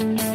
Bye.